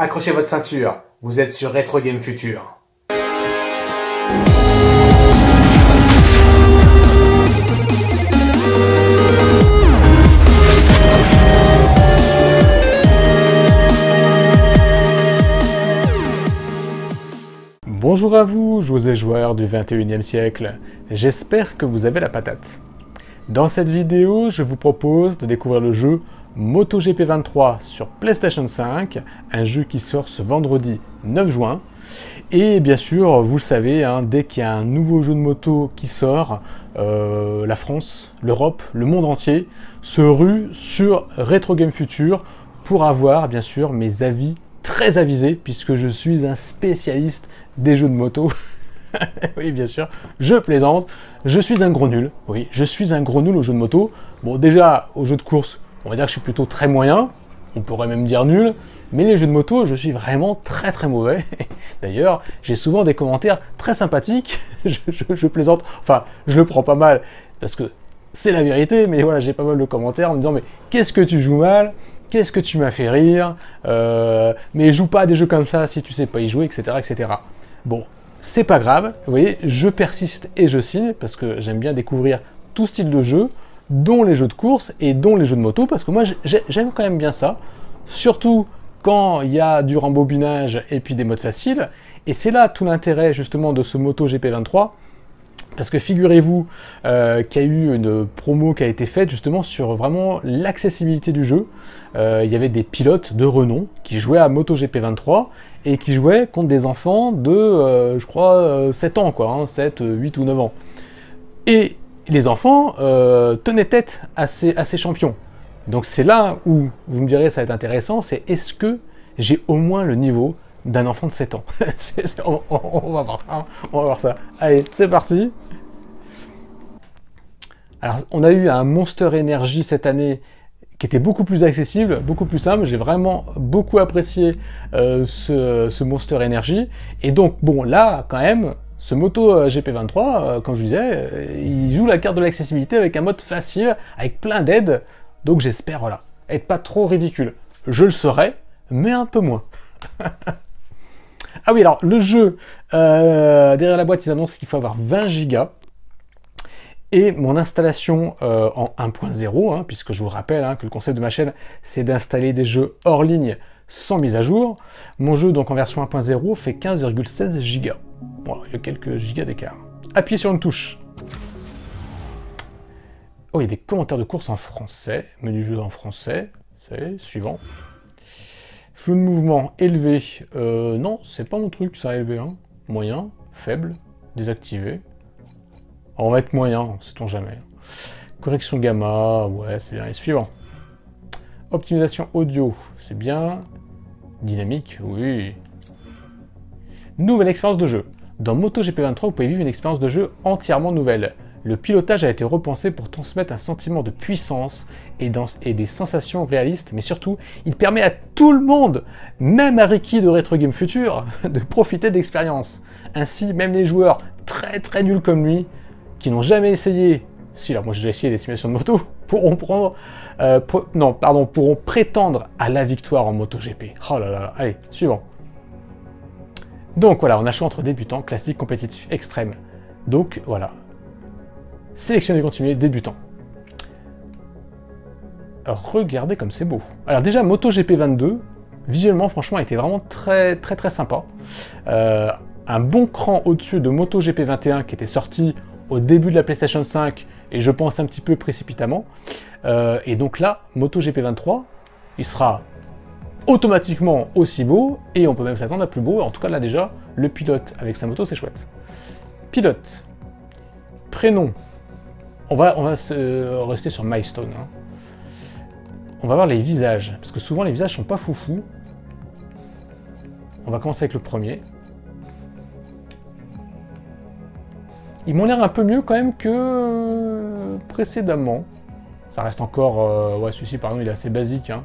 Accrochez votre ceinture, vous êtes sur Retro Game Future. Bonjour à vous, joueurs et joueurs du 21e siècle. J'espère que vous avez la patate. Dans cette vidéo, je vous propose de découvrir le jeu MotoGP 23 sur PlayStation 5, un jeu qui sort ce vendredi 9 juin. Et bien sûr, vous le savez, hein, dès qu'il y a un nouveau jeu de moto qui sort, euh, la France, l'Europe, le monde entier se rue sur Retro Game Future pour avoir bien sûr mes avis très avisés puisque je suis un spécialiste des jeux de moto. oui, bien sûr, je plaisante. Je suis un gros nul. Oui, je suis un gros nul aux jeux de moto. Bon, déjà, aux jeux de course, on va dire que je suis plutôt très moyen. On pourrait même dire nul. Mais les jeux de moto, je suis vraiment très très mauvais. D'ailleurs, j'ai souvent des commentaires très sympathiques. je, plaisante. Enfin, je le prends pas mal parce que c'est la vérité. Mais voilà, j'ai pas mal de commentaires en me disant Mais qu'est-ce que tu joues mal? Qu'est-ce que tu m'as fait rire? Euh, Mais joue pas à des jeux comme ça si tu sais pas y jouer, etc. etc. Bon, c'est pas grave, vous voyez, je persiste et je signe parce que j'aime bien découvrir tout style de jeu, dont les jeux de course et dont les jeux de moto, parce que moi j'aime quand même bien ça, surtout quand il y a du rembobinage et puis des modes faciles, et c'est là tout l'intérêt justement de ce Moto GP23, parce que figurez-vous euh, qu'il y a eu une promo qui a été faite justement sur vraiment l'accessibilité du jeu. Euh, il y avait des pilotes de renom qui jouaient à MotoGP 23 et qui jouaient contre des enfants de, euh, je crois, 7 ans, quoi, 7, hein, 8 ou 9 ans. Et les enfants tenaient tête à ces, champions. Donc c'est là où vous me direz ça va être intéressant, c'est est-ce que j'ai au moins le niveau d'un enfant de 7 ans? on, va voir ça. On va voir ça. Allez, c'est parti. Alors, on a eu un Monster Energy cette année qui était beaucoup plus accessible, beaucoup plus simple. J'ai vraiment beaucoup apprécié euh, ce, Monster Energy. Et donc, bon, là, quand même, ce Moto euh, GP23, euh, comme je disais, il joue la carte de l'accessibilité avec un mode facile, avec plein d'aides. Donc, j'espère, voilà, être pas trop ridicule. Je le serai, mais un peu moins. Ah oui, alors le jeu, euh, derrière la boîte, ils annoncent qu'il faut avoir 20 Go. Et mon installation euh, en 1.0, hein, puisque je vous rappelle hein, que le concept de ma chaîne, c'est d'installer des jeux hors ligne sans mise à jour. Mon jeu, donc en version 1.0, fait 15,16 Go. Bon, il y a quelques gigas d'écart. Appuyez sur une touche. Oh, il y a des commentaires de course en français. Menu jeu en français. C'est suivant. Flou de mouvement élevé. Euh, non, c'est pas mon truc, ça élevé. Hein. Moyen, faible, désactivé. on va être moyen, sait-on jamais. Correction gamma, ouais, c'est bien. Et suivant. Optimisation audio, c'est bien. Dynamique, oui. Nouvelle expérience de jeu. Dans MotoGP 23, vous pouvez vivre une expérience de jeu entièrement nouvelle. Le pilotage a été repensé pour transmettre un sentiment de puissance et, des sensations réalistes, mais surtout, il permet à tout le monde, même à Ricky de Retro Game Future, de profiter d'expérience. Ainsi, même les joueurs très très nuls comme lui, qui n'ont jamais essayé, si alors moi j'ai essayé des simulations de moto, pourront prendre, euh, non, pardon, pourront prétendre à la victoire en MotoGP. Oh là là, allez, suivant. Donc voilà, on a choix entre débutants, classique, compétitif, extrême. Donc voilà, sélectionner continuer, débutant. regardez comme c'est beau. Alors déjà, MotoGP 22, visuellement, franchement, a été vraiment très très très sympa. Euh, un bon cran au-dessus de MotoGP 21 qui était sorti au début de la PlayStation 5 et je pense un petit peu précipitamment. Euh, et donc là, MotoGP 23, il sera automatiquement aussi beau et on peut même s'attendre à plus beau. En tout cas là déjà, le pilote avec sa moto, c'est chouette. Pilote. Prénom, on va, on va se rester sur Milestone. Hein. On va voir les visages, parce que souvent les visages sont pas foufou. On va commencer avec le premier. Ils m'ont l'air un peu mieux quand même que précédemment. Ça reste encore... Euh, ouais, celui-ci, pardon, il est assez basique. Hein.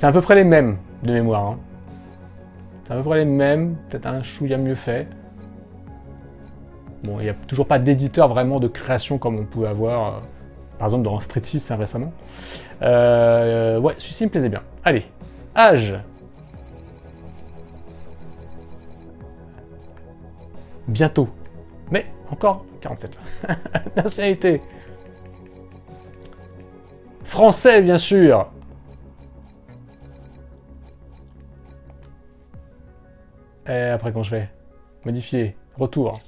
C'est à peu près les mêmes de mémoire. Hein. C'est à peu près les mêmes, peut-être un chouïa mieux fait. Bon, il n'y a toujours pas d'éditeur vraiment de création comme on pouvait avoir, euh, par exemple, dans Street 6 hein, récemment. Euh, ouais, celui-ci me plaisait bien. Allez, âge. Bientôt. Mais encore 47. Nationalité. Français, bien sûr. Et après, quand je vais Modifier. Retour.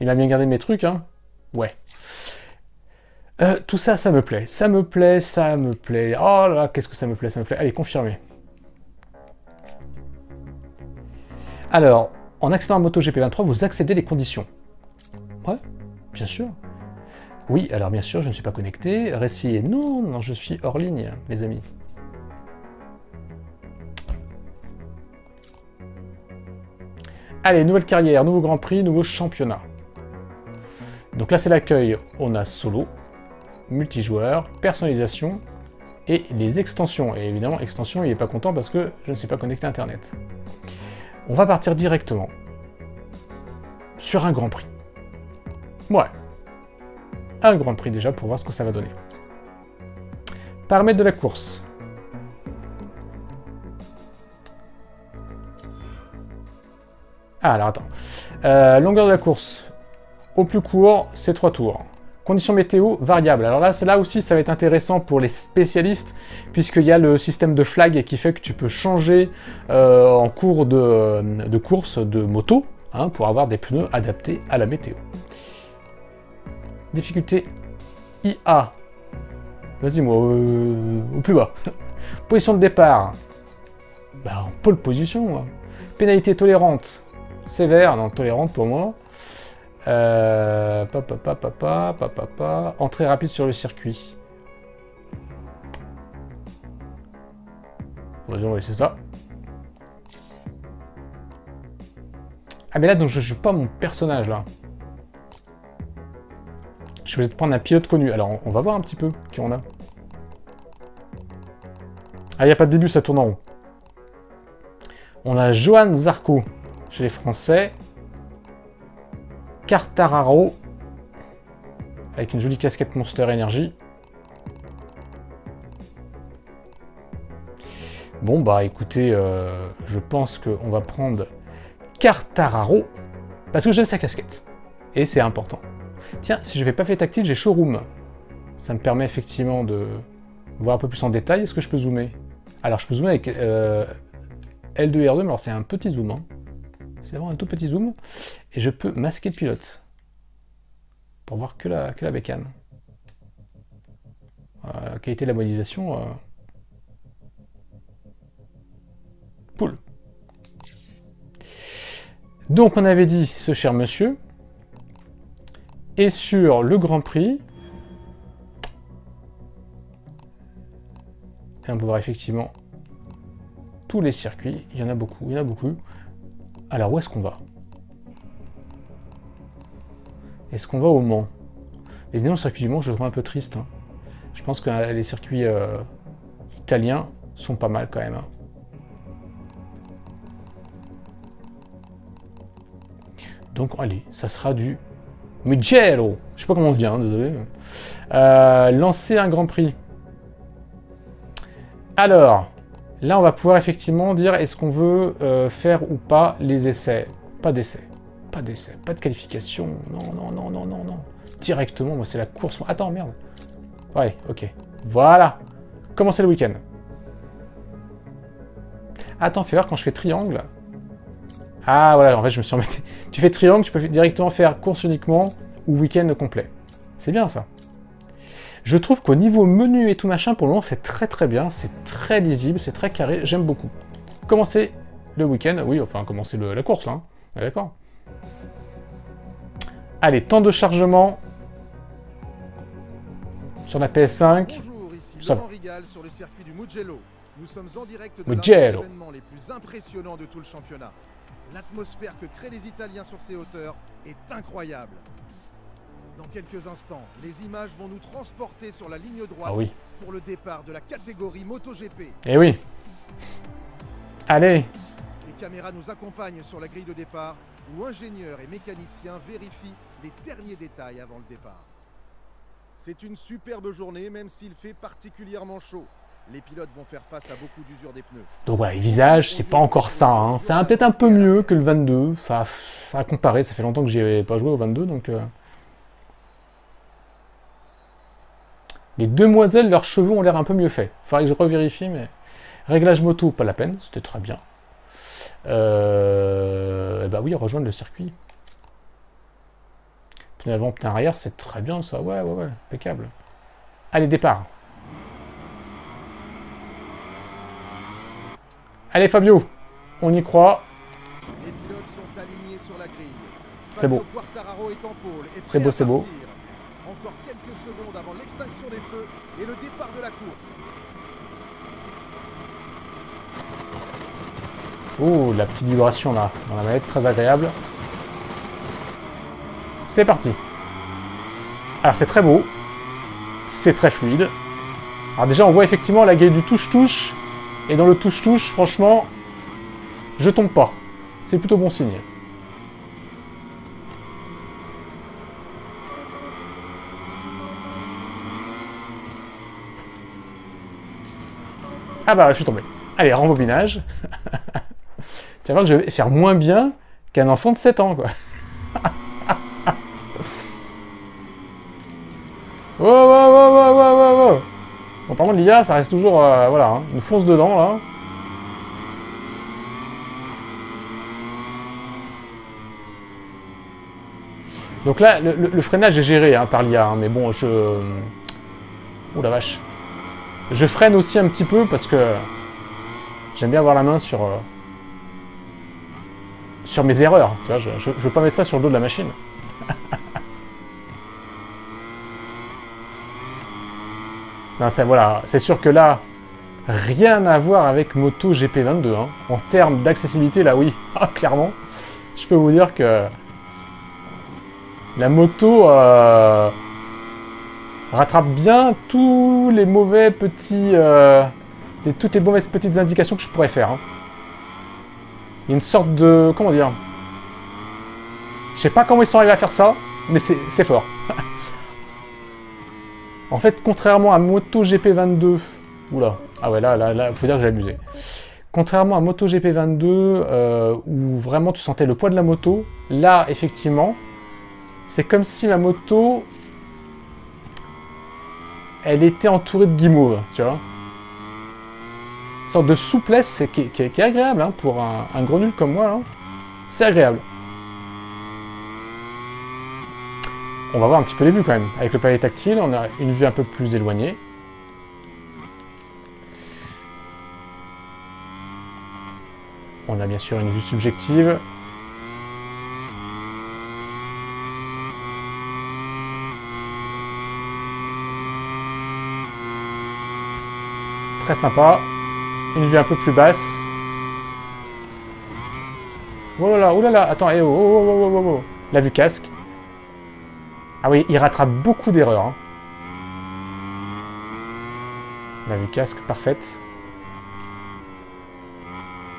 Il m'a bien gardé mes trucs, hein Ouais. Euh, tout ça, ça me plaît. Ça me plaît, ça me plaît. Oh là là, qu'est-ce que ça me plaît, ça me plaît. Allez, confirmé. Alors, en accédant à MotoGP 23, vous accédez les conditions. Ouais, bien sûr. Oui, alors bien sûr, je ne suis pas connecté. Récit, non, non, je suis hors ligne, les amis. Allez, nouvelle carrière, nouveau Grand Prix, nouveau championnat. Donc là, c'est l'accueil. On a solo, multijoueur, personnalisation et les extensions. Et évidemment, extension, il n'est pas content parce que je ne suis pas connecté à Internet. On va partir directement sur un Grand Prix. Ouais. Un Grand Prix déjà pour voir ce que ça va donner. Paramètres de la course. Ah, alors attends. Euh, longueur de la course. Au plus court, c'est 3 tours. Conditions météo variables. Alors là, là aussi, ça va être intéressant pour les spécialistes, puisqu'il y a le système de flag qui fait que tu peux changer euh, en cours de, course de moto hein, pour avoir des pneus adaptés à la météo. Difficulté IA. Vas-y, moi, euh, au plus bas. Position de départ. Bah, en pole position. Pénalité tolérante sévère, non, tolérante pour moi. Euh, Entrée rapide sur le circuit. Vas-y, on va laisser ça. Ah mais là, donc je joue pas mon personnage, là. Je vais prendre un pilote connu. Alors, on va voir un petit peu qui on a. Ah, il n'y a pas de début, ça tourne en rond. On a Johan Zarco chez les Français. Cartararo, avec une jolie casquette Monster Energy. Bon bah écoutez, euh, je pense qu'on va prendre Cartararo, parce que j'aime sa casquette. Et c'est important. Tiens, si je vais pas fait tactile, j'ai showroom. Ça me permet effectivement de voir un peu plus en détail. Est-ce que je peux zoomer? Alors je peux zoomer avec euh, L2 et R2, mais alors c'est un petit zoom. Hein. C'est vraiment un tout petit zoom. Et je peux masquer le pilote. Pour voir que la, que la bécane. la qualité de la modélisation. Euh... Poule. Donc on avait dit ce cher monsieur. Et sur le Grand Prix, et on peut voir effectivement tous les circuits. Il y en a beaucoup, il y en a beaucoup. Alors, où est-ce qu'on va? Est-ce qu'on va au Mans? Les le circuit du Mans, je le trouve un peu triste. Hein. Je pense que les circuits euh, italiens sont pas mal quand même. Hein. Donc, allez, ça sera du Mugello. Je sais pas comment on dit, hein, désolé. Euh, lancer un Grand Prix. Alors, Là, on va pouvoir effectivement dire est-ce qu'on veut euh, faire ou pas les essais? Pas d'essais. Pas d'essais. Pas de qualification. Non, non, non, non, non, non. Directement, moi, c'est la course. Attends, merde. Ouais, ok. Voilà. Commencer le week-end? Attends, fais voir quand je fais triangle. Ah, voilà, en fait, je me suis remis... Tu fais triangle, tu peux directement faire course uniquement ou week-end complet. C'est bien, ça. Je trouve qu'au niveau menu et tout machin, pour le moment, c'est très très bien, c'est très lisible, c'est très carré, j'aime beaucoup. Commencer le week-end, oui, enfin, commencer la course, là, hein. d'accord. Allez, temps de chargement sur la PS5. Bonjour, ici Ça... Rigal sur le circuit du Mugello. Nous sommes en direct de l'événement les plus impressionnants de tout le championnat. L'atmosphère que créent les Italiens sur ces hauteurs est incroyable. Dans quelques instants, les images vont nous transporter sur la ligne droite ah oui. pour le départ de la catégorie MotoGP. Eh oui. Allez. Les caméras nous accompagnent sur la grille de départ où ingénieurs et mécaniciens vérifient les derniers détails avant le départ. C'est une superbe journée même s'il fait particulièrement chaud. Les pilotes vont faire face à beaucoup d'usure des pneus. Donc voilà, les visages, c'est pas encore ça. Hein. C'est peut-être un peu mieux que le 22. Enfin, ça a comparé, ça fait longtemps que j'y ai pas joué au 22, donc... euh. Les demoiselles, leurs cheveux ont l'air un peu mieux faits. Faudrait que je revérifie, mais... Réglage moto, pas la peine, c'était très bien. Euh... Bah oui, rejoindre le circuit. Pneu avant, pneu arrière, c'est très bien ça. Ouais, ouais, ouais, impeccable. Allez, départ. Allez Fabio, on y croit. Les pilotes sont alignés sur la grille. C'est beau. C'est beau, c'est beau. Encore quelques secondes avant l'extinction des feux et le départ de la course. Oh, la petite vibration là, dans la manette, très agréable. C'est parti. Alors c'est très beau, c'est très fluide. Alors déjà on voit effectivement la grille du touche-touche, et dans le touche-touche, franchement, je tombe pas. C'est plutôt bon signe. Ah bah je suis tombé. Allez, rembobinage. tu vas voir que je vais faire moins bien qu'un enfant de 7 ans, quoi. Oh, oh, oh. Bon, par contre, l'IA, ça reste toujours... euh, voilà, hein, une fonce dedans, là. Donc là, le freinage est géré hein, par l'IA, hein, mais bon, je... Ouh la vache. Je freine aussi un petit peu parce que j'aime bien avoir la main sur... euh, sur mes erreurs. Tu vois, je, je, je veux pas mettre ça sur le dos de la machine. Non, ça, voilà, c'est sûr que là, rien à voir avec Moto GP22. hein. En termes d'accessibilité, là, oui, Ah, clairement. Je peux vous dire que la moto euh, rattrape bien tous les mauvais petits, euh, toutes les mauvaises petites indications que je pourrais faire. hein. Il y a une sorte de, comment dire, je sais pas comment ils sont arrivés à faire ça, mais c'est fort. En fait, contrairement à MotoGP 22, oula, ah ouais, là, là, là, faut dire que j'ai abusé. Contrairement à MotoGP 22, euh, où vraiment tu sentais le poids de la moto, là, effectivement, c'est comme si ma moto, elle était entourée de guimauve, tu vois. Une sorte de souplesse qui est, agréable hein, pour un, un gros nul comme moi. là. C'est agréable. On va voir un petit peu les vues quand même. Avec le palais tactile, on a une vue un peu plus éloignée. On a bien sûr une vue subjective. Très sympa. Une vue un peu plus basse. Oh là là, oh attends, eh oh, oh, oh, oh, oh, oh. La vue casque. Ah oui, il rattrape beaucoup d'erreurs. hein. La vue casque, parfaite.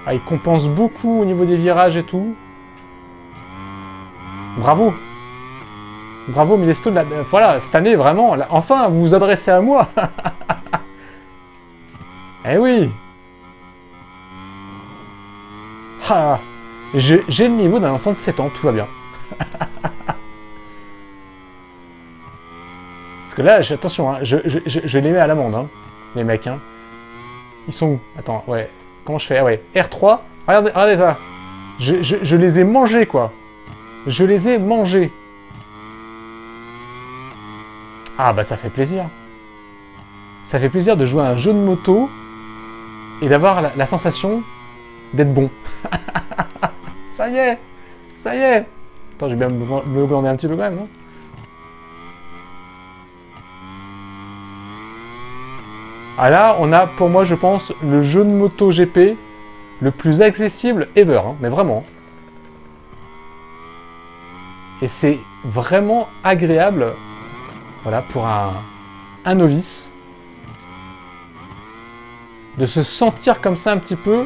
Ah, il compense beaucoup au niveau des virages et tout. Bravo Bravo euh, voilà, cette année, vraiment, enfin, vous vous adressez à moi Eh oui Ah J'ai le niveau d'un enfant de 7 ans, tout va bien. Parce que là, attention, hein, je, les mets à l'amende, hein, les mecs. Hein. Ils sont où? Attends, ouais. Comment je fais? Ah ouais, R3. Regardez, regardez ça. Je les ai mangés, quoi. Je les ai mangés. Ah bah ça fait plaisir. Ça fait plaisir de jouer à un jeu de moto et d'avoir la, la sensation d'être bon. ça y est Ça y est Attends, j'ai bien me me glander un petit peu quand même, non? Ah là, on a pour moi, je pense, le jeu de moto GP le plus accessible ever, hein, mais vraiment. Et c'est vraiment agréable, voilà, pour un, un novice, de se sentir comme ça un petit peu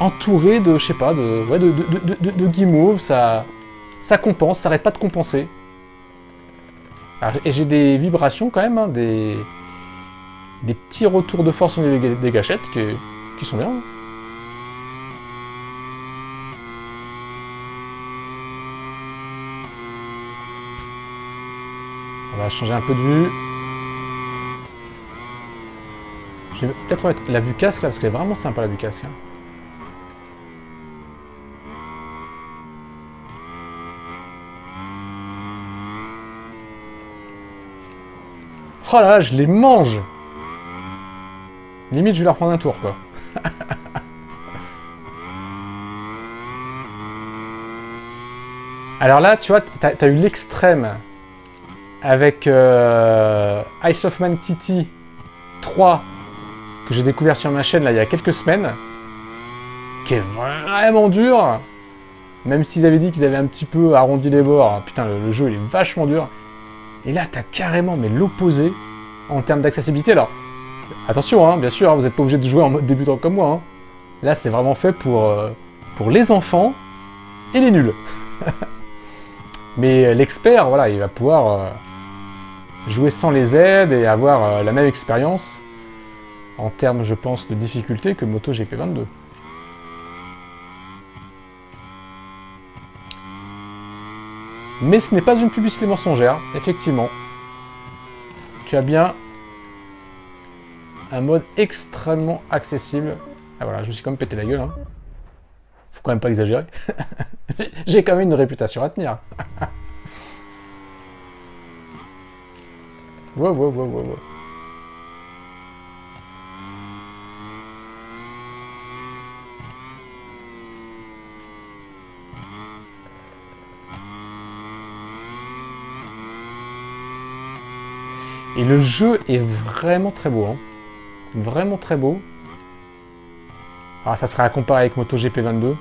entouré de, je sais pas, de, ouais, de, de, de, de- guimauve, ça, ça compense, ça arrête pas de compenser. Et j'ai des vibrations quand même, hein, des, des petits retours de force au niveau des, gâchettes qui, qui sont bien. On va changer un peu de vue. Je vais peut-être remettre la vue casque là, parce qu'elle est vraiment sympa la vue casque. hein. Oh là là, je les mange Limite, je vais leur prendre un tour, quoi. Alors là, tu vois, t'as as eu l'extrême avec euh, Ice of Man Titi 3 que j'ai découvert sur ma chaîne là il y a quelques semaines, qui est vraiment dur. Même s'ils avaient dit qu'ils avaient un petit peu arrondi les bords, putain le, jeu il est vachement dur. Et là t'as carrément mais l'opposé en termes d'accessibilité. Alors attention, hein, bien sûr, hein, vous n'êtes pas obligé de jouer en mode débutant comme moi. hein. Là c'est vraiment fait pour, euh, pour les enfants et les nuls. mais euh, l'expert, voilà, il va pouvoir euh, jouer sans les aides et avoir la même expérience en termes, je pense, de difficulté que MotoGP 22. Mais ce n'est pas une publicité mensongère, effectivement. Tu as bien un mode extrêmement accessible. Ah voilà, je me suis quand même pété la gueule. Hein. Faut quand même pas exagérer. J'ai quand même une réputation à tenir. Wow, wow, wow, wow, wow. Et le jeu est vraiment très beau. hein. Vraiment très beau. Alors ça serait à comparer avec MotoGP 22,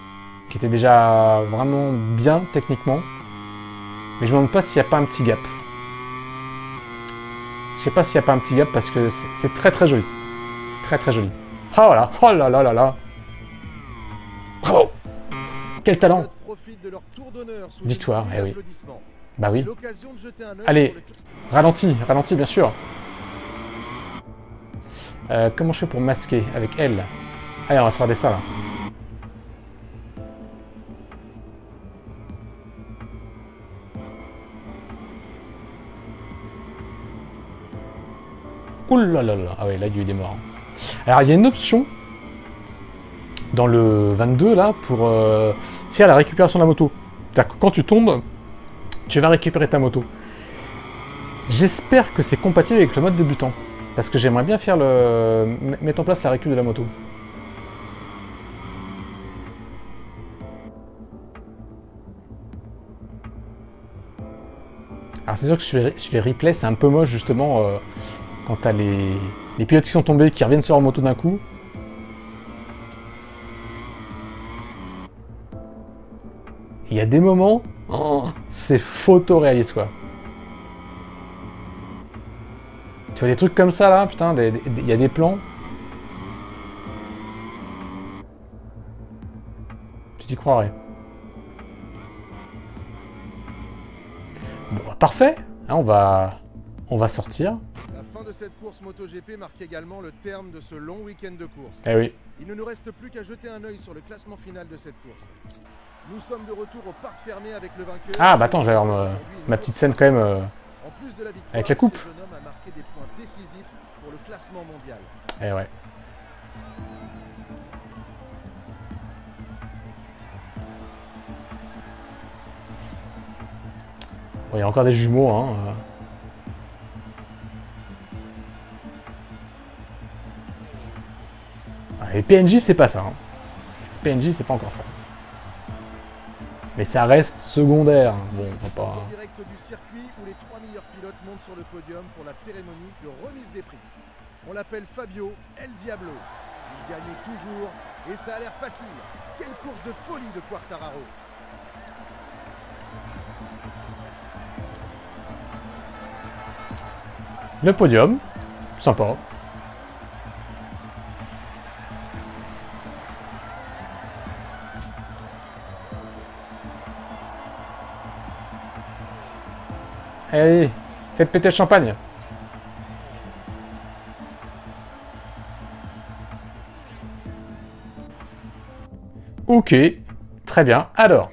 qui était déjà vraiment bien techniquement. Mais je me demande pas s'il n'y a pas un petit gap. Je sais pas s'il n'y a pas un petit gap parce que c'est- très très joli. Très très joli. Ah voilà, oh là là là là. Bravo Quel talent Victoire, eh oui. Bah oui. l'occasion de jeter un œil Allez. sur le cl- Ralenti, ralenti bien sûr. Euh, comment je fais pour masquer avec elle? Allez, on va se regarder ça là. Ouh là là là, ah ouais, là il y a eu des morts. Alors il y a une option dans le 22 là pour euh, faire la récupération de la moto. C'est-à-dire que quand tu tombes, tu vas récupérer ta moto. J'espère que c'est compatible avec le mode débutant. Parce que j'aimerais bien faire le. mettre en place la récup de la moto. Alors c'est sûr que sur les, sur les replays, c'est un peu moche justement euh, quand t'as les, les pilotes qui sont tombés qui reviennent sur leur moto d'un coup. Il y a des moments, oh, c'est photoréaliste quoi. Tu vois des trucs comme ça là, putain, il y a des plans. Tu t'y croirais. Bon, bah, parfait. Hein, on va, on va sortir. La fin de cette course MotoGP marque également le terme de ce long week-end de course. Eh oui. Il ne nous reste plus qu'à jeter un œil sur le classement final de cette course. Nous sommes de retour au parc fermé avec le vainqueur. Ah bah attends, j'avais avoir ma, ma petite scène quand même. euh, En plus de la victoire, avec la coupe. ce jeune homme a marqué des points décisifs pour le classement mondial. Eh ouais. Bon, il y a encore des jumeaux, hein. euh. Ah, Et PNJ, c'est pas ça. hein. PNJ, c'est pas encore ça. Mais ça reste secondaire. Bon, on va pas. direct du circuit où les trois meilleurs pilotes montent sur le podium pour la cérémonie de remise des prix. On l'appelle Fabio El Diablo. Il gagne toujours et ça a l'air facile. Quelle course de folie de Quartararo. Le podium. Sympa. Eh Allez, faites péter le champagne. Ok, très bien. Alors,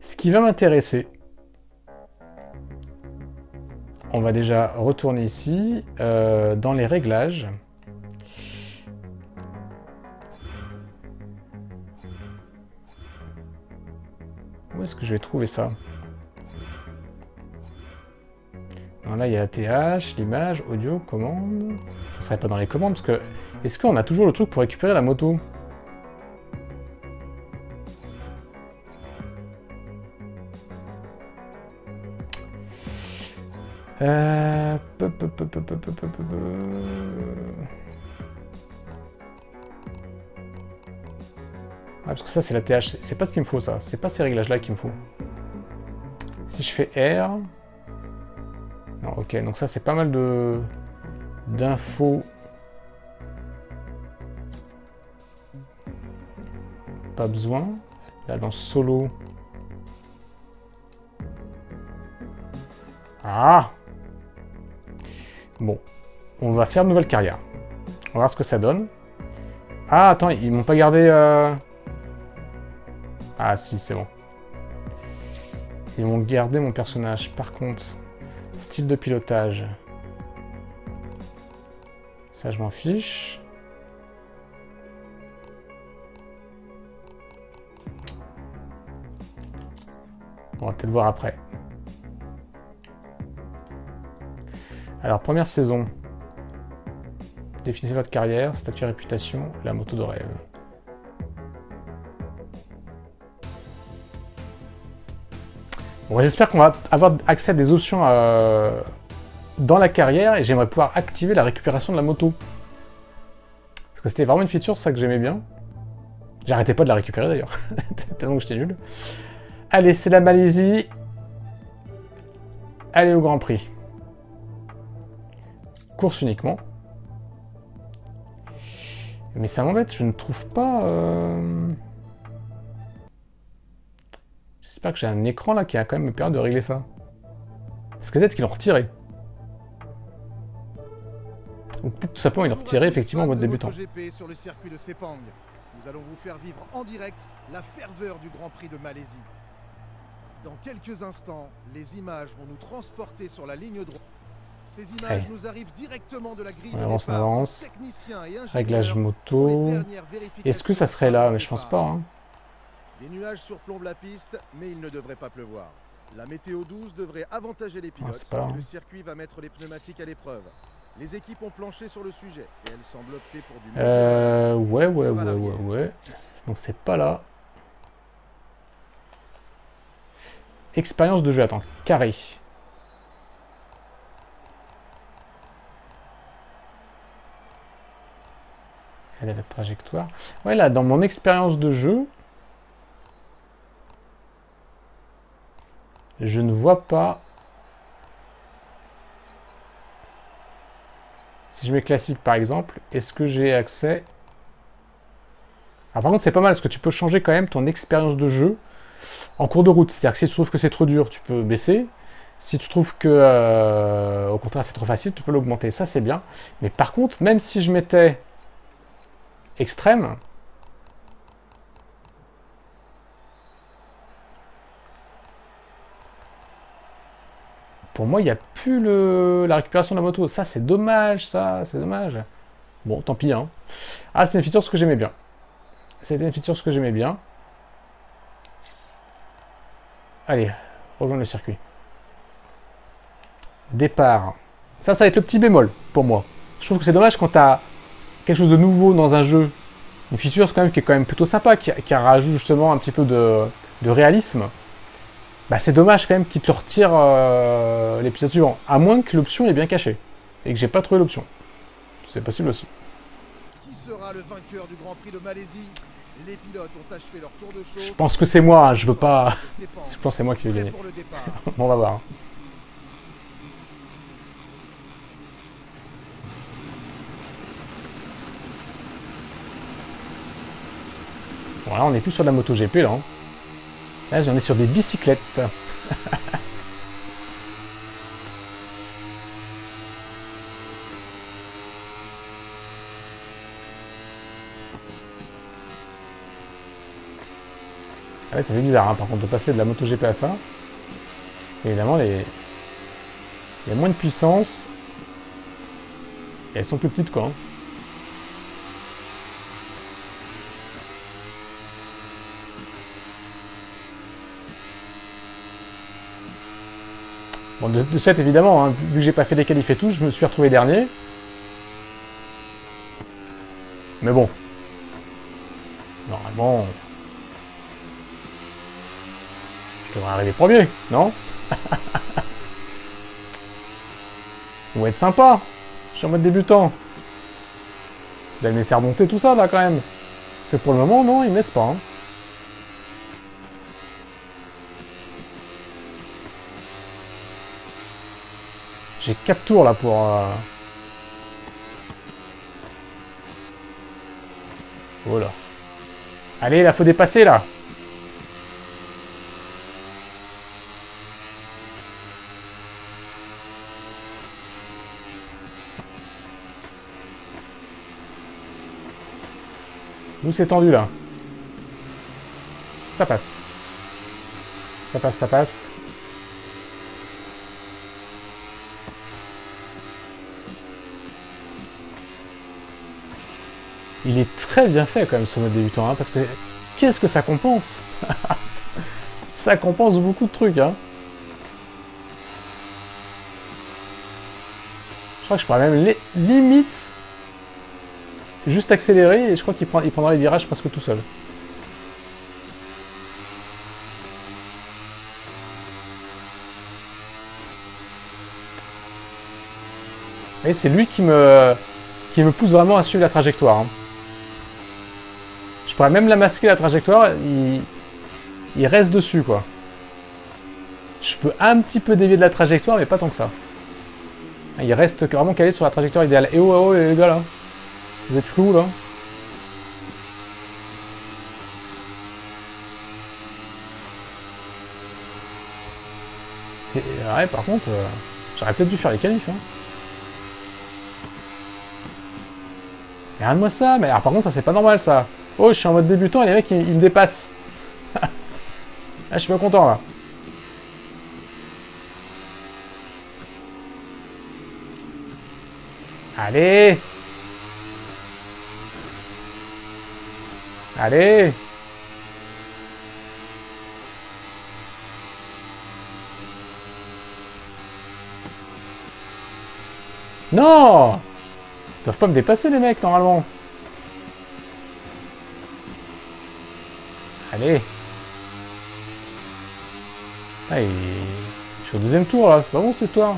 ce qui va m'intéresser, on va déjà retourner ici, euh, dans les réglages. Où est-ce que je vais trouver ça? là, il y a la TH, l'image, audio, commande. Ça serait pas dans les commandes parce que. Est-ce qu'on a toujours le truc pour récupérer la moto? Euh, ah, parce que ça, c'est la TH. C'est pas ce qu'il me faut, ça. C'est pas ces réglages-là qu'il me faut. Si je fais R... Ok. Donc ça, c'est pas mal de... d'infos. Pas besoin. Là, dans solo... Ah Bon, on va faire une nouvelle carrière. On va voir ce que ça donne. Ah, attends, ils m'ont pas gardé... euh, Ah si, c'est bon. Ils m'ont gardé mon personnage. Par contre, style de pilotage. Ça, je m'en fiche. On va peut-être voir après. Alors, première saison. Définissez votre carrière, statut réputation, la moto de rêve. Bon, j'espère qu'on va avoir accès à des options euh, dans la carrière et j'aimerais pouvoir activer la récupération de la moto. Parce que c'était vraiment une feature, ça que j'aimais bien. J'arrêtais pas de la récupérer d'ailleurs, tellement que j'étais nul. Allez, c'est la Malaisie. Allez au Grand Prix. Course uniquement. Mais ça m'embête, je ne trouve pas... euh, J'espère que j'ai un écran là qui a quand même me permis de régler ça. Parce que peut-être qu'ils l'ont retiré. Ou peut-être tout simplement ils l'ont retiré effectivement en mode de débutant. Sur le circuit de Sepang. Nous allons vous faire vivre en direct la ferveur du Grand Prix de Malaisie. Dans quelques instants, les images vont nous transporter sur la ligne droite. Ces images Allez. nous arrivent directement de la grille On de avance, on départ. avance. Et ingénieurs Réglage moto. Est-ce que ça serait là? Mais je pense pas. Hein. Des nuages surplombent la piste, mais il ne devrait pas pleuvoir. La météo douce devrait avantager les pilotes et le circuit va mettre les pneumatiques à l'épreuve. Les équipes ont planché sur le sujet et elles semblent opter pour du Euh, ouais, ouais, ouais, ouais, ouais. Donc c'est pas là. Expérience de jeu, attends, carré. Elle a la trajectoire. Ouais, là, dans mon expérience de jeu, je ne vois pas. Si je mets classique par exemple, est-ce que j'ai accès? Ah, par contre, c'est pas mal parce que tu peux changer quand même ton expérience de jeu en cours de route. C'est-à-dire que si tu trouves que c'est trop dur, tu peux baisser. Si tu trouves que, euh, au contraire, c'est trop facile, tu peux l'augmenter. Ça, c'est bien. Mais par contre, même si je mettais extrême, pour moi, il n'y a plus le, la récupération de la moto. Ça, c'est dommage, ça, c'est dommage. Bon, tant pis. Hein. Ah, c'est une feature ce que j'aimais bien. C'était une feature ce que j'aimais bien. Allez, rejoindre le circuit. Départ. Ça, ça va être le petit bémol pour moi. Je trouve que c'est dommage quand tu as quelque chose de nouveau dans un jeu. Une feature quand même, qui est quand même plutôt sympa, qui, qui rajoute justement un petit peu de réalisme. Bah, c'est dommage quand même qu'il te le retire euh, l'épisode suivant. À moins que l'option est bien cachée. Et que j'ai pas trouvé l'option. C'est possible aussi. Qui sera le vainqueur du Grand Prix de Malaisie? Les pilotes ont achevé leur tour de chauffe. Je pense que c'est moi, hein, je veux pas. Je pense que c'est moi qui vais gagner. Bon, on va voir. Voilà, on n'est plus sur de la moto GP là. hein. Là, j'en ai sur des bicyclettes. Ah ouais, ça fait bizarre, hein, par contre, de passer de la moto GP à ça. Évidemment, les... il y a moins de puissance. Et elles sont plus petites, quoi. hein. Bon, de, de évidemment, hein, vu que j'ai pas fait les qualifs et tout, je me suis retrouvé dernier. Mais bon. Normalement... Je devrais arriver premier, non? Vont être sympa. Je suis en mode débutant. Vous allez me laisser remonter tout ça, là, quand même. Parce que pour le moment, non, ils me laissent pas. hein. J'ai 4 tours, là, pour... euh, Voilà. Allez, là, faut dépasser, là Nous, c'est tendu, là? Ça passe. Ça passe, ça passe. Il est très bien fait quand même ce mode débutant, hein, parce que qu'est-ce que ça compense Ça compense beaucoup de trucs, hein. Je crois que je pourrais même li- limite juste accélérer et je crois qu'il prend, il prendra les virages presque tout seul. Et c'est lui qui me, qui me pousse vraiment à suivre la trajectoire. hein. Même la masquer la trajectoire, il, reste dessus quoi. Je peux un petit peu dévier de la trajectoire, mais pas tant que ça. Il reste vraiment calé sur la trajectoire idéale. Et oh, oh, les gars là Vous êtes où là Ouais, par contre, euh, j'aurais peut-être dû faire les qualifs. Hein. Regarde-moi ça, mais alors, par contre ça c'est pas normal ça. Oh je suis en mode débutant et les mecs ils, me dépassent. ah, je suis pas content là. Allez Allez Non Ils doivent pas me dépasser les mecs normalement. Allez. Je suis au deuxième tour là, c'est pas bon cette histoire.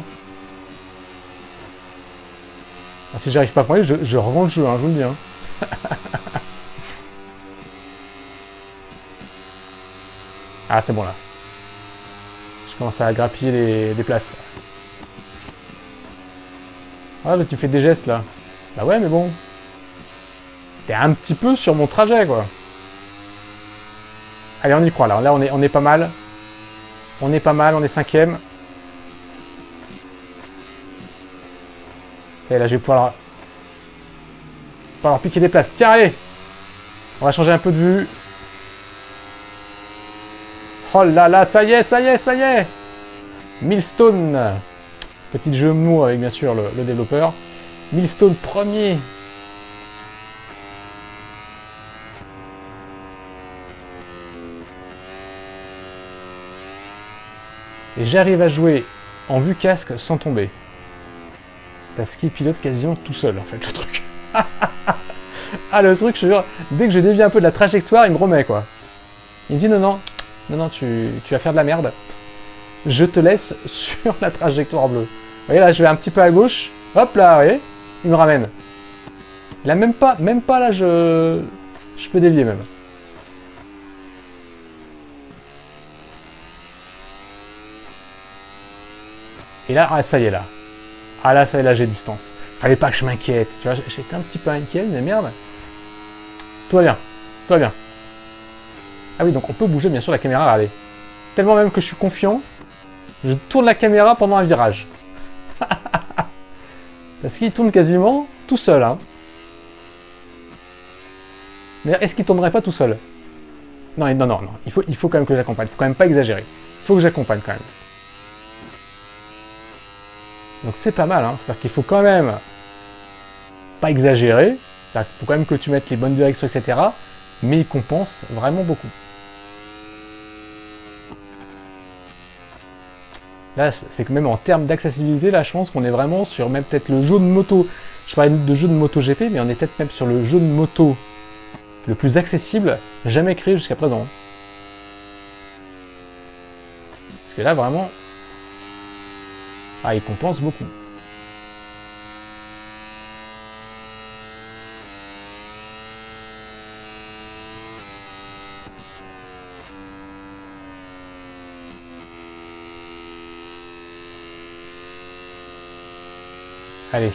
Ah, si j'arrive pas à prendre, je, je revends le jeu, hein, je vous le dis. hein. ah c'est bon là. Je commence à grappiller des places. Ah, mais tu fais des gestes là. Bah ouais, mais bon. T'es un petit peu sur mon trajet, quoi. Allez, on y croit là. Là, on est, on est pas mal. On est pas mal, on est cinquième. Et là, je vais pouvoir leur... pouvoir leur piquer des places. Tiens, allez On va changer un peu de vue. Oh là là, ça y est, ça y est, ça y est Millstone Petit jeu mou avec bien sûr le, le développeur. Millstone premier. Et j'arrive à jouer en vue casque sans tomber. Parce qu'il pilote quasiment tout seul en fait le truc. ah le truc, je jure, dès que je dévie un peu de la trajectoire, il me remet quoi. Il me dit non non, non non, tu, tu vas faire de la merde. Je te laisse sur la trajectoire bleue. Vous voyez là, je vais un petit peu à gauche. Hop là, vous voyez Il me ramène. Là, même pas, même pas là, je, je peux dévier même. Et là, ah, ça y est là. Ah là, ça y est, là, j'ai distance. Fallait pas que je m'inquiète. Tu vois, j'étais un petit peu inquiet, mais merde. Tout va bien. Tout va bien. Ah oui, donc on peut bouger bien sûr la caméra, regardez. Tellement même que je suis confiant, je tourne la caméra pendant un virage. Parce qu'il tourne quasiment tout seul. Hein. Mais est-ce qu'il tournerait pas tout seul? Non, non, non, non. Il faut, il faut quand même que j'accompagne. Il faut quand même pas exagérer. Il faut que j'accompagne quand même. Donc c'est pas mal, hein. C'est-à-dire qu'il faut quand même pas exagérer. Il faut quand même que tu mettes les bonnes directions, etc. Mais il compense vraiment beaucoup. Là, c'est que même en termes d'accessibilité, là, je pense qu'on est vraiment sur même peut-être le jeu de moto. Je parlais de jeu de moto GP, mais on est peut-être même sur le jeu de moto le plus accessible jamais créé jusqu'à présent. Parce que là, vraiment... Ah, il compense beaucoup. Allez.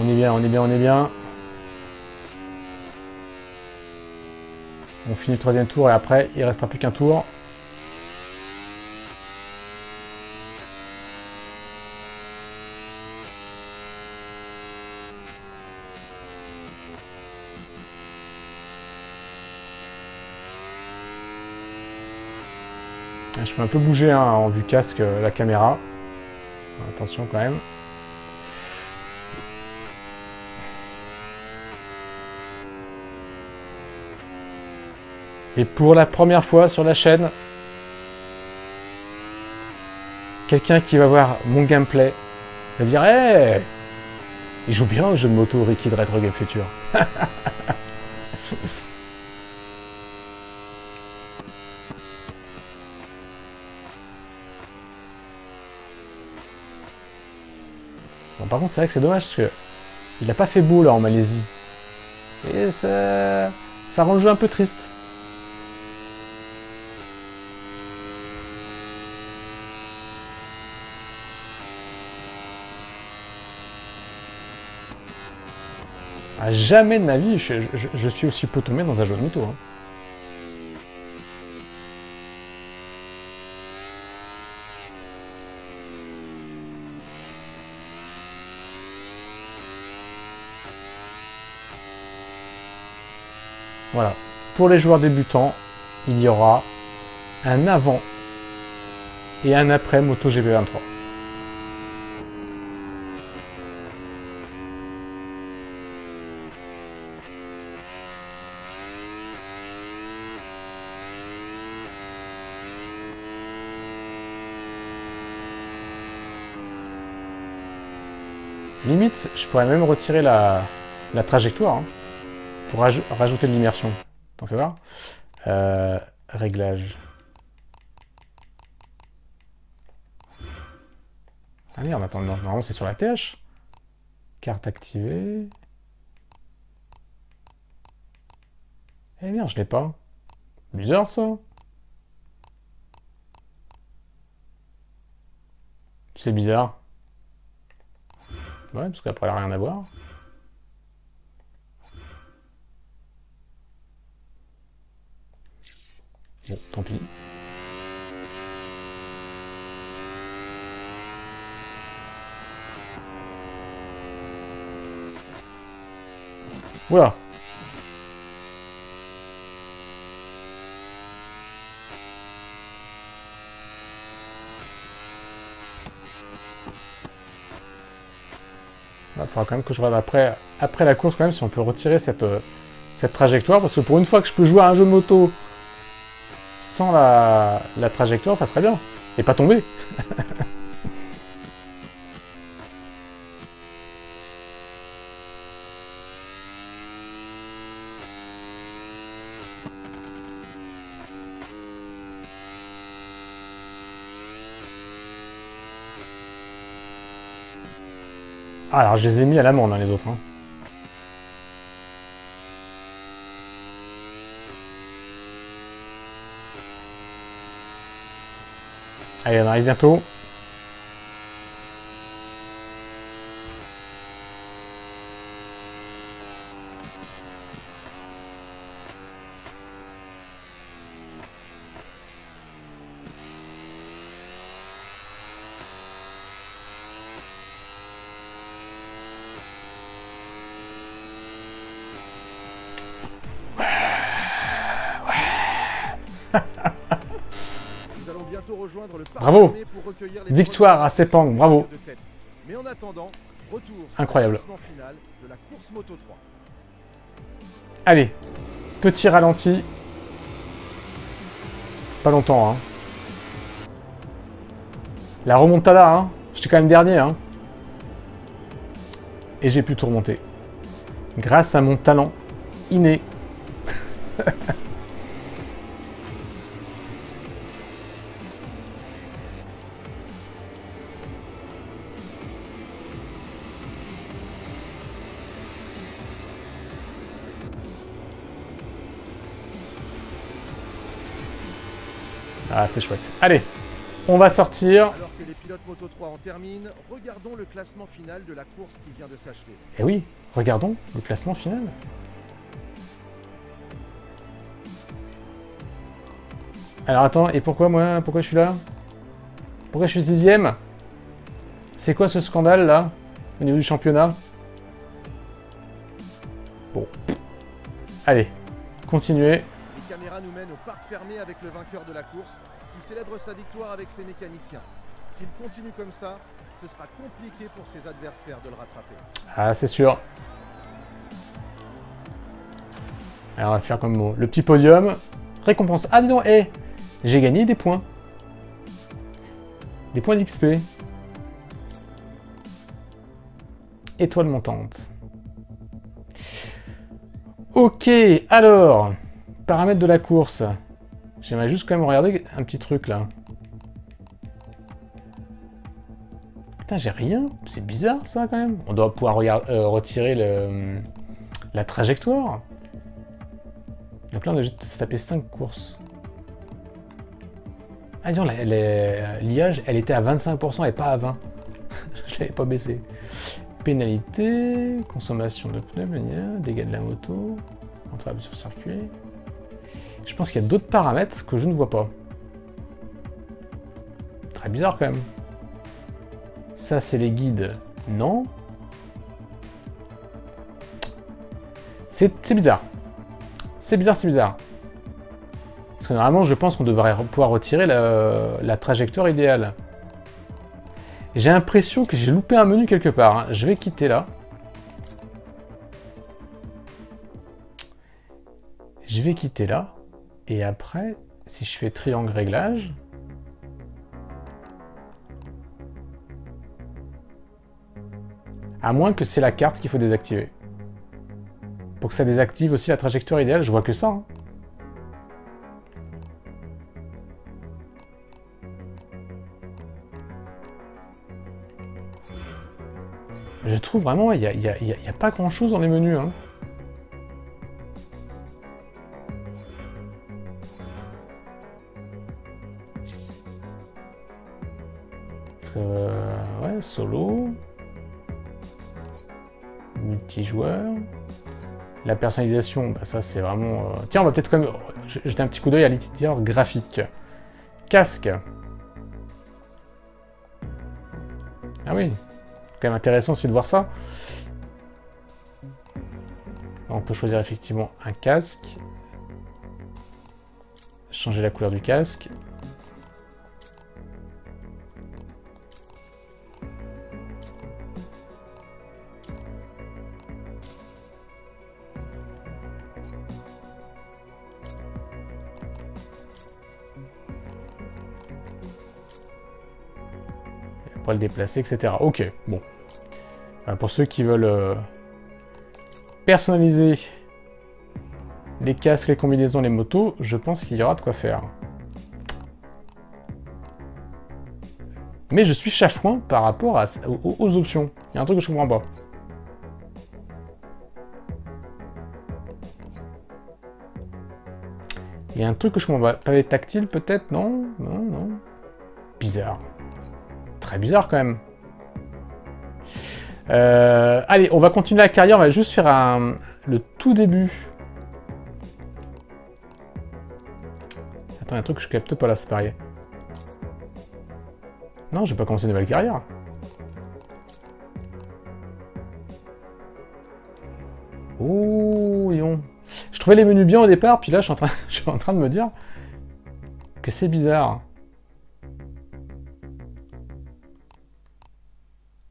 On est bien, on est bien, on est bien. On finit le troisième tour et après, il restera plus qu'un tour. Je peux un peu bouger hein, en vue casque euh, la caméra. Attention quand même. Et pour la première fois sur la chaîne, quelqu'un qui va voir mon gameplay va dire Hey Il joue bien au jeu de moto Ricky de Retro Game Future. par contre, c'est vrai que c'est dommage parce que il n'a pas fait beau là en Malaisie. Et ça, ça rend le jeu un peu triste. À jamais de ma vie, je, suis aussi peu tombé dans un jeu de moto. Hein. Voilà. Pour les joueurs débutants, il y aura un avant et un après MotoGP 23. Limite, je pourrais même retirer la, trajectoire hein, pour rajouter de l'immersion. T'en fais voir euh, Réglage. Ah merde, attends, normalement c'est sur la TH. Carte activée. Eh merde, je l'ai pas. Bizarre ça. C'est bizarre. Ouais, parce qu'après, elle n'a rien à voir. Bon, tant pis. Voilà. Il faudra quand même que je regarde après, après la course quand même si on peut retirer cette, euh, cette trajectoire. Parce que pour une fois que je peux jouer à un jeu de moto sans la, trajectoire, ça serait bien. Et pas tomber. Ah, alors je les ai mis à l'amende, hein, les autres. Hein. Allez, on arrive bientôt. Bravo. Victoire à Sepang, bravo. de tête. Mais en attendant, retour sur Incroyable. le classement final de la course Moto 3. Allez, petit ralenti. Pas longtemps, hein. La remontada, hein. J'étais quand même dernier, hein. Et j'ai pu tout remonter. Grâce à mon talent inné. C'est chouette. Allez, on va sortir. Alors que les pilotes Moto 3 en terminent, regardons le classement final de la course qui vient de s'achever. Eh oui, regardons le classement final. Alors attends, et pourquoi moi Pourquoi je suis là? Pourquoi je suis sixième? C'est quoi ce scandale là Au niveau du championnat? Bon. Allez, continuez. Les caméras nous mènent au parc fermé avec le vainqueur de la course qui célèbre sa victoire avec ses mécaniciens. S'il continue comme ça, ce sera compliqué pour ses adversaires de le rattraper. Ah, c'est sûr. Alors, on va faire comme mot. Le petit podium. Récompense. Ah, dis hé J'ai gagné des points. Des points d'XP. Étoile montante. Ok, alors. Paramètres de la course. J'aimerais juste quand même regarder un petit truc là. Putain, j'ai rien. C'est bizarre ça quand même. On doit pouvoir euh, retirer le, la trajectoire. Donc là, on a juste taper 5 courses. Ah, disons, l'IAGE, elle était à 25% et pas à 20%. Je l'avais pas baissé. Pénalité, consommation de pneus, dégâts de la moto, entrave sur circuit. Je pense qu'il y a d'autres paramètres que je ne vois pas. Très bizarre quand même. Ça, c'est les guides. Non. C'est bizarre. C'est bizarre, c'est bizarre. Parce que normalement, je pense qu'on devrait pouvoir retirer la, la trajectoire idéale. J'ai l'impression que j'ai loupé un menu quelque part. hein. Je vais quitter là. Je vais quitter là. Et après, si je fais triangle réglage, À moins que c'est la carte qu'il faut désactiver. Pour que ça désactive aussi la trajectoire idéale, je vois que ça. hein. Je trouve vraiment, il n'y a, a pas grand chose dans les menus. hein. Personnalisation, bah ça c'est vraiment... euh, Tiens, on va peut-être quand même je- jeter un petit coup d'œil à l'éditeur graphique. Casque. Ah oui, quand même intéressant aussi de voir ça. On peut choisir effectivement un casque. Changer la couleur du casque. Déplacer, etc. Ok, bon. Euh, pour ceux qui veulent euh, personnaliser les casques, les combinaisons, les motos, je pense qu'il y aura de quoi faire. Mais je suis chafouin par rapport aux options. Il y a un truc que je comprends pas. Il y a un truc que je comprends pas. Pavé tactile peut-être? Non? Non, non? Bizarre très bizarre quand même. Euh, allez, on va continuer la carrière, on va juste faire un, le tout début. Attends, il y a un truc que je capte pas là, c'est pareil. Non, j'ai pas commencé une nouvelle carrière. Oh, voyons. Je trouvais les menus bien au départ, puis là, je suis en train de me dire que c'est bizarre.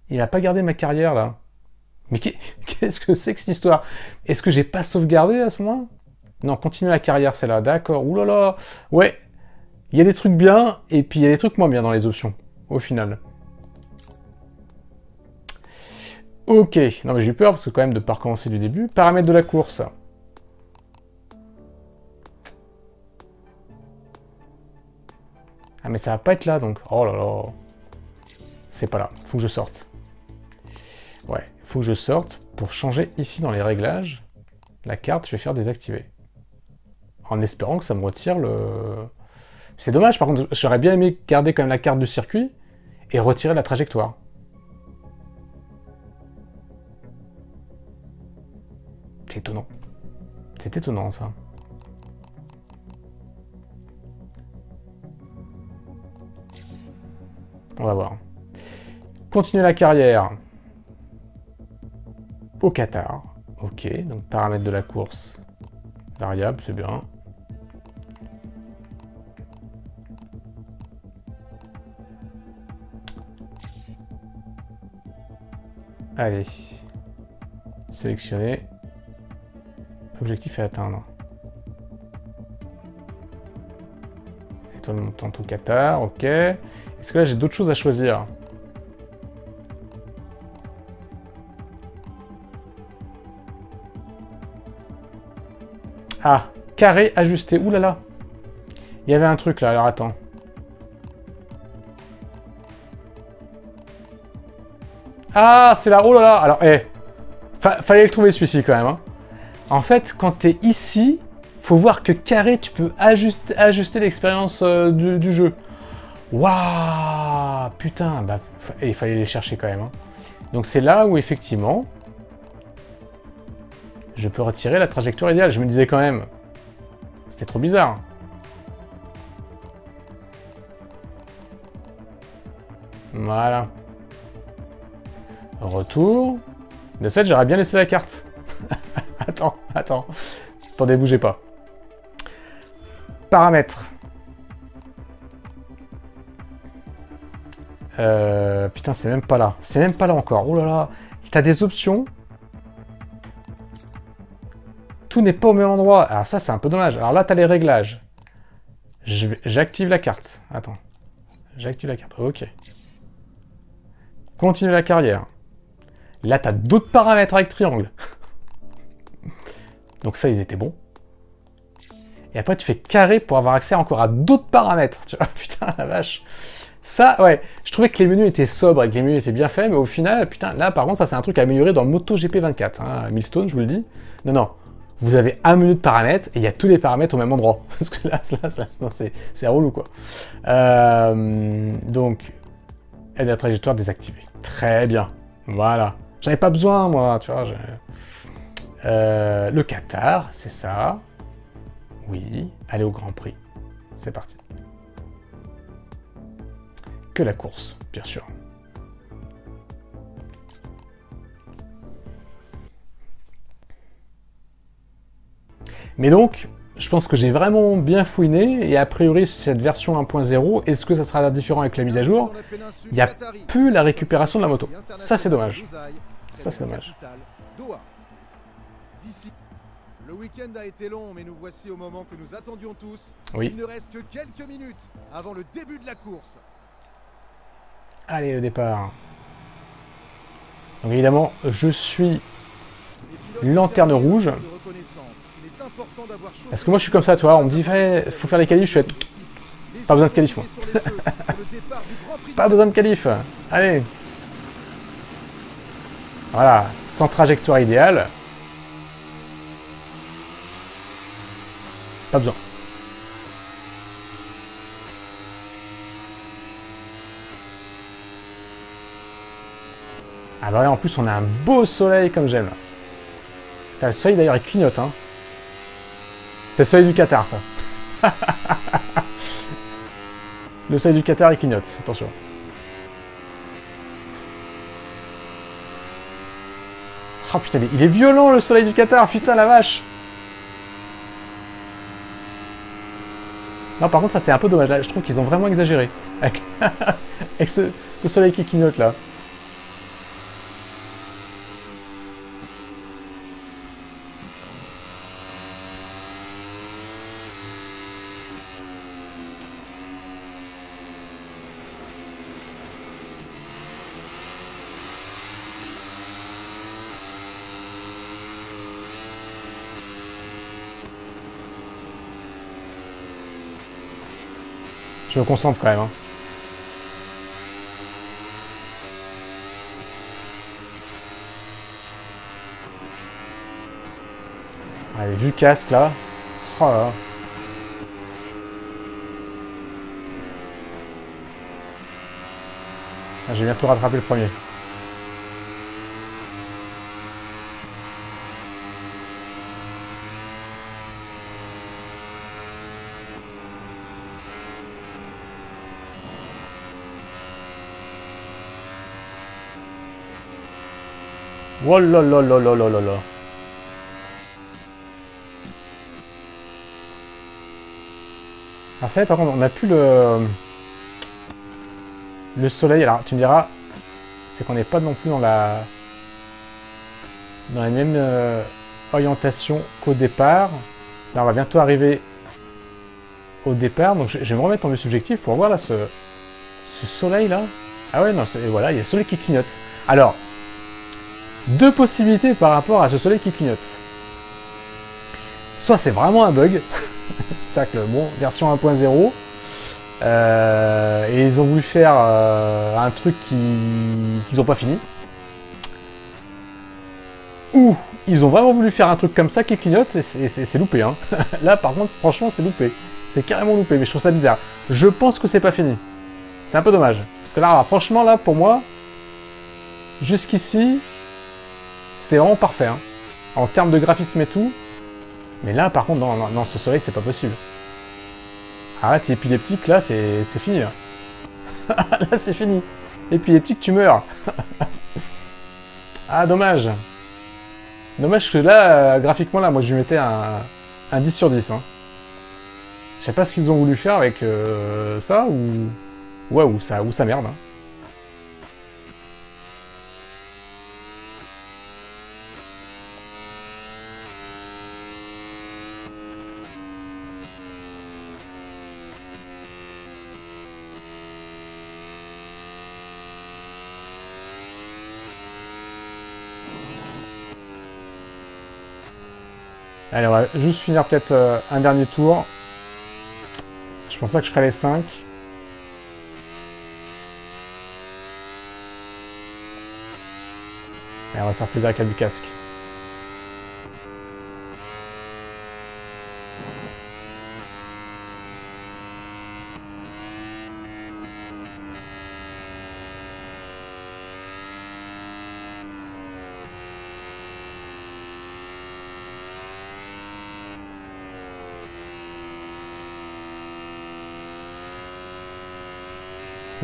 Il a pas gardé ma carrière, là. Mais qu'est-ce que c'est que cette histoire? Est-ce que j'ai pas sauvegardé à ce moment? Non, continuer la carrière, c'est là. D'accord. Ouh là. Ouais. Il y a des trucs bien, et puis il y a des trucs moins bien dans les options, au final. Ok. Non, mais j'ai eu peur, parce que quand même, de pas recommencer du début. Paramètres de la course. Ah, mais ça va pas être là, donc. Oh là là. C'est pas là. Faut que je sorte. Ouais, faut que je sorte pour changer ici dans les réglages. La carte, je vais faire désactiver. En espérant que ça me retire le... C'est dommage, par contre, j'aurais bien aimé garder quand même la carte du circuit et retirer la trajectoire. C'est étonnant. C'est étonnant, ça. On va voir. Continuer la carrière au Qatar. Ok, donc paramètres de la course, variable, c'est bien. Allez, sélectionner. Objectif à atteindre. Étoile montante au Qatar, ok. Est-ce que là j'ai d'autres choses à choisir? Ah, carré ajusté. Ouh là là. Il y avait un truc là, alors attends. Ah, c'est là. Oh là. Alors, eh. fallait le trouver celui-ci quand même. Hein. En fait, quand tu es ici, faut voir que carré, tu peux ajuster, l'expérience euh, du, jeu. Waouh Putain, bah, il fallait les chercher quand même. Hein. Donc c'est là où effectivement, je peux retirer la trajectoire idéale. Je me disais quand même, c'était trop bizarre. Voilà. Retour. De fait, j'aurais bien laissé la carte. attends, attends. Attendez, bougez pas. Paramètres. Euh, putain, c'est même pas là. C'est même pas là encore. Oh là là. T'as des options tout n'est pas au même endroit. Alors ça, c'est un peu dommage. Alors là, tu as les réglages. J'active la carte. Attends. J'active la carte. Ok. Continue la carrière. Là, tu as d'autres paramètres avec triangle. Donc ça, ils étaient bons. Et après, tu fais carré pour avoir accès encore à d'autres paramètres. Tu vois, putain, la vache. Ça, ouais, je trouvais que les menus étaient sobres et que les menus étaient bien faits, mais au final, putain, là, par contre, ça, c'est un truc à améliorer dans MotoGP 24. Hein, Millstone, je vous le dis. Non, non, vous avez un menu de paramètres et il y a tous les paramètres au même endroit. Parce que là, là, là c'est relou quoi. Euh, donc, aide la trajectoire désactivée. Très bien. Voilà. J'avais pas besoin, moi, tu vois. Euh, le Qatar, c'est ça. Oui. Aller au Grand Prix. C'est parti. Que la course, bien sûr. Mais donc, je pense que j'ai vraiment bien fouiné, et a priori, cette version 1.0, est-ce que ça sera différent avec la mise à jour? Il n'y a plus la récupération de la moto. Ça, c'est dommage. Ça, c'est dommage. Le week-end a été long, mais nous voici au moment que nous attendions tous. Oui. Il ne reste que quelques minutes avant le début de la course. Allez, le départ. Donc évidemment, je suis lanterne rouge. Parce que moi je suis comme ça, tu vois, on me dit faut faire les qualifs, je suis pas besoin de qualif moi. pas besoin de qualif. Allez. Voilà, sans trajectoire idéale. Pas besoin. Alors là, en plus, on a un beau soleil comme j'aime. Le soleil d'ailleurs il clignote, hein. C'est le soleil du Qatar, ça. le soleil du Qatar, il clignote. Attention. Oh putain, il est violent le soleil du Qatar, putain la vache Non, par contre, ça c'est un peu dommage. Là, je trouve qu'ils ont vraiment exagéré. Avec, ce, soleil qui clignote là. Je me concentre quand même. Hein. Allez, vu casque là. Oh là. Ah, J'ai bientôt rattrapé le premier. Oh là là là là là là là. Ah ça y est, par contre, on n'a plus le... Le soleil. Alors, tu me diras, c'est qu'on n'est pas non plus dans la... Dans la même euh, orientation qu'au départ. Là, on va bientôt arriver au départ. Donc, je, je vais me remettre en vue subjective pour voir là ce, ce soleil là. Ah ouais, non, c'est- voilà, il y a le soleil qui clignote. Alors, deux possibilités par rapport à ce soleil qui clignote. Soit c'est vraiment un bug, c'est que bon, version 1.0, euh, et ils ont voulu faire euh, un truc qui- qu'ils n'ont pas fini. Ou ils ont vraiment voulu faire un truc comme ça qui clignote, et c'est loupé. Hein. Là par contre, franchement, c'est loupé. C'est carrément loupé, mais je trouve ça bizarre. Je pense que c'est pas fini. C'est un peu dommage. Parce que là, franchement, là, pour moi, jusqu'ici, c'était vraiment parfait. hein. En termes de graphisme et tout. Mais là, par contre, dans, ce soleil, c'est pas possible. Arrête, épileptique, là, c'est fini. Là, c'est fini. Épileptique, tu meurs. ah, dommage. Dommage que là, graphiquement, là, moi, je lui mettais un, un 10 sur 10. Hein. Je sais pas ce qu'ils ont voulu faire avec euh, ça, ou... Ouais, ou ça, ou ça merde. hein. Allez, on va juste finir peut-être euh, un dernier tour. Je pense pas que je ferai les 5. Allez, on va se faire plaisir avec la du casque.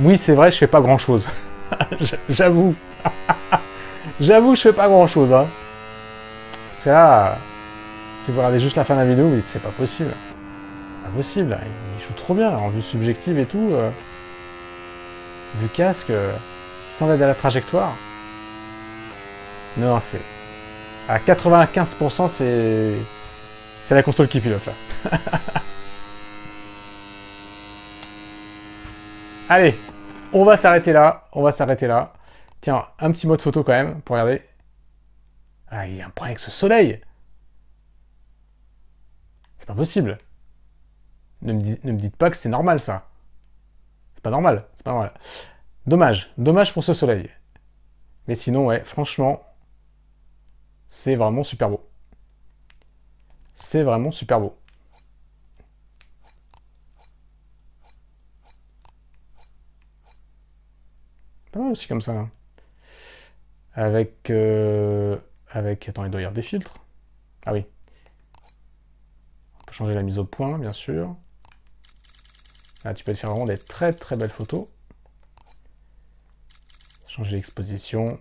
Oui, c'est vrai, je fais pas grand chose. J'avoue. J'avoue, je fais pas grand chose. Hein. Parce que là, si vous regardez juste la fin de la vidéo, vous dites c'est pas possible. Pas possible, là. il joue trop bien, en vue subjective et tout. euh, vue casque, euh, sans l'aide à la trajectoire. Non, c'est. À 95%, c'est. C'est la console qui pilote. Allez, on va s'arrêter là. On va s'arrêter là. Tiens, un petit mode photo quand même pour regarder. Ah, il y a un problème avec ce soleil. C'est pas possible. Ne me, ne me dites pas que c'est normal ça. C'est pas normal. C'est pas normal. Dommage. Dommage pour ce soleil. Mais sinon, ouais, franchement, c'est vraiment super beau. C'est vraiment super beau. Pas aussi comme ça. Avec. euh, avec. Attends, il doit y avoir des filtres. Ah oui. On peut changer la mise au point, bien sûr. Là, tu peux te faire vraiment des très très belles photos. Changer l'exposition.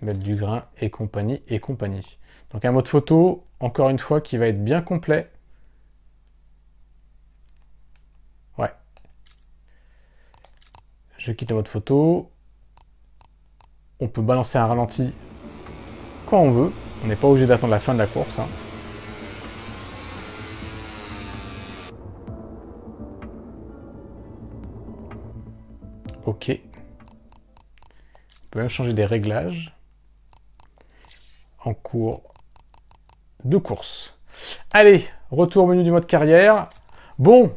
Mettre du grain et compagnie et compagnie. Donc un mode photo, encore une fois, qui va être bien complet. Ouais. Je quitte le mode photo. On peut balancer un ralenti quand on veut. On n'est pas obligé d'attendre la fin de la course. hein. Ok. On peut même changer des réglages en cours de course. Allez, retour au menu du mode carrière. Bon,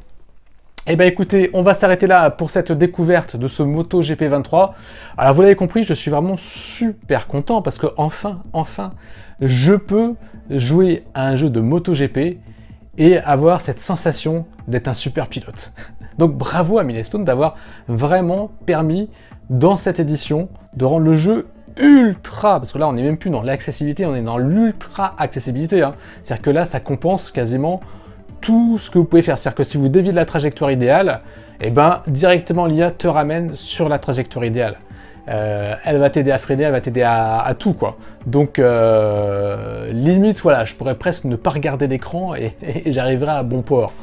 eh bien écoutez, on va s'arrêter là pour cette découverte de ce Moto GP23. Alors vous l'avez compris, je suis vraiment super content parce que enfin, enfin, je peux jouer à un jeu de Moto GP et avoir cette sensation d'être un super pilote. Donc bravo à Milestone d'avoir vraiment permis dans cette édition de rendre le jeu ultra, parce que là on n'est même plus dans l'accessibilité, on est dans l'ultra accessibilité. Hein. C'est-à-dire que là ça compense quasiment tout ce que vous pouvez faire. C'est-à-dire que si vous déviez de la trajectoire idéale, et eh ben directement l'IA te ramène sur la trajectoire idéale. Euh, elle va t'aider à freiner, elle va t'aider à, tout quoi. Donc euh, limite voilà, je pourrais presque ne pas regarder l'écran et, j'arriverai à bon port.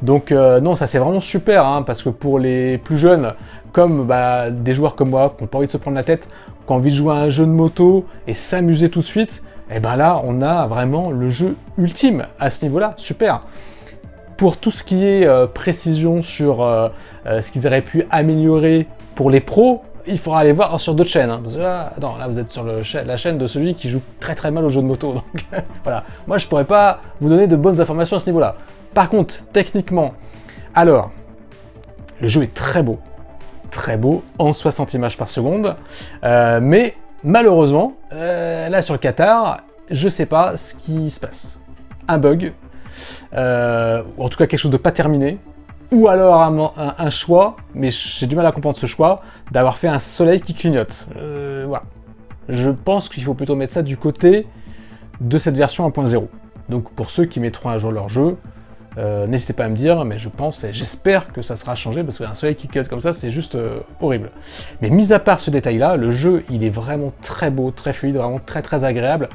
Donc euh, non, ça c'est vraiment super hein, parce que pour les plus jeunes, comme bah, des joueurs comme moi qui n'ont pas envie de se prendre la tête, envie de jouer à un jeu de moto et s'amuser tout de suite, et eh ben là on a vraiment le jeu ultime à ce niveau-là, super. Pour tout ce qui est précision sur ce qu'ils auraient pu améliorer pour les pros, il faudra aller voir sur d'autres chaînes. Hein, là, vous êtes sur la chaîne de celui qui joue très très mal au jeu de moto. Voilà, moi je pourrais pas vous donner de bonnes informations à ce niveau-là. Par contre, techniquement, alors, le jeu est très beau, très beau, en 60 images par seconde, euh, mais malheureusement, euh, là sur le Qatar, je sais pas ce qui se passe. Un bug, euh, ou en tout cas quelque chose de pas terminé, ou alors un, choix, mais j'ai du mal à comprendre ce choix, d'avoir fait un soleil qui clignote. Je pense qu'il faut plutôt mettre ça du côté de cette version 1.0. Donc pour ceux qui mettront à jour leur jeu, euh, n'hésitez pas à me dire, mais je pense et j'espère que ça sera changé parce qu'un soleil qui clignote comme ça, c'est juste euh, horrible. Mais mis à part ce détail-là, le jeu, il est vraiment très beau, très fluide, vraiment très très agréable.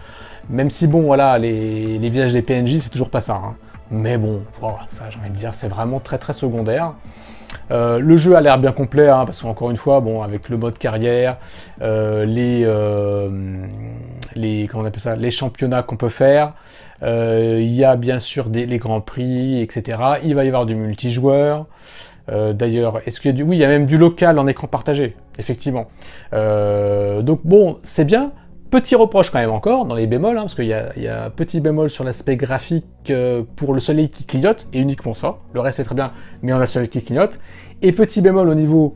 Même si bon, voilà, les, les visages des PNJ, c'est toujours pas ça. Hein. Mais bon, voilà, ça j'ai envie de dire, c'est vraiment très très secondaire. Euh, le jeu a l'air bien complet, hein, parce qu'encore une fois, bon, avec le mode carrière, les championnats qu'on peut faire, il y a bien sûr les grands prix, etc. Il va y avoir du multijoueur. D'ailleurs, est-ce qu'il y a du... Oui, il y a même du local en écran partagé, effectivement. donc bon, c'est bien, Petit reproche quand même encore dans les bémols, hein, parce qu'il y, a petit bémol sur l'aspect graphique euh, pour le soleil qui clignote, et uniquement ça. Le reste est très bien, mais on a le soleil qui clignote. Et petit bémol au niveau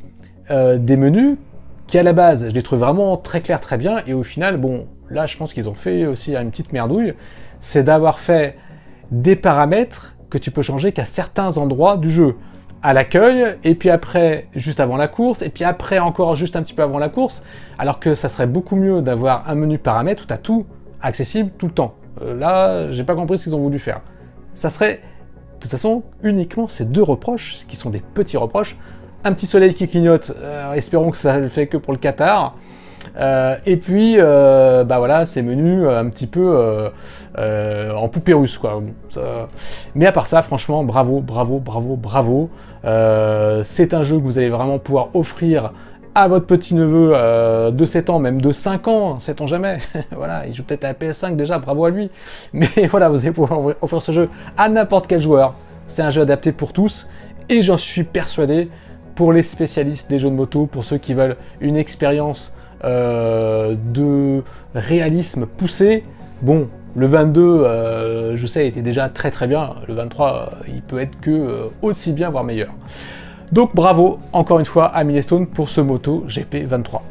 euh, des menus, qui à la base, je les trouve vraiment très clairs, très bien, et au final, bon, là je pense qu'ils ont fait aussi une petite merdouille, c'est d'avoir fait des paramètres que tu peux changer qu'à certains endroits du jeu à l'accueil, et puis après, juste avant la course, et puis après encore juste un petit peu avant la course, alors que ça serait beaucoup mieux d'avoir un menu paramètres où tu as tout accessible tout le temps. Euh, là, j'ai pas compris ce qu'ils ont voulu faire. Ça serait, de toute façon, uniquement ces deux reproches, qui sont des petits reproches. Un petit soleil qui clignote, euh, espérons que ça le fait que pour le Qatar. Euh, et puis, euh, bah voilà, ces menus euh, un petit peu en poupée russe, quoi. Mais à part ça, franchement, bravo, bravo, bravo, bravo. c'est un jeu que vous allez vraiment pouvoir offrir à votre petit neveu de 7 ans, même de 5 ans, sait-on jamais. voilà, il joue peut-être à la PS5 déjà, bravo à lui. Mais voilà, vous allez pouvoir offrir ce jeu à n'importe quel joueur. C'est un jeu adapté pour tous, et j'en suis persuadé pour les spécialistes des jeux de moto, pour ceux qui veulent une expérience euh, de réalisme poussé. Bon, le 22, euh, je sais, était déjà très très bien. Le 23, euh, il peut être que aussi bien, voire meilleur. Donc bravo encore une fois à Milestone pour ce moto GP23.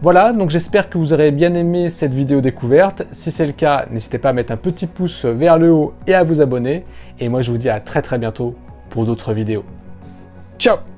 Voilà, donc j'espère que vous aurez bien aimé cette vidéo découverte. Si c'est le cas, n'hésitez pas à mettre un petit pouce vers le haut et à vous abonner. Et moi je vous dis à très très bientôt pour d'autres vidéos. Ciao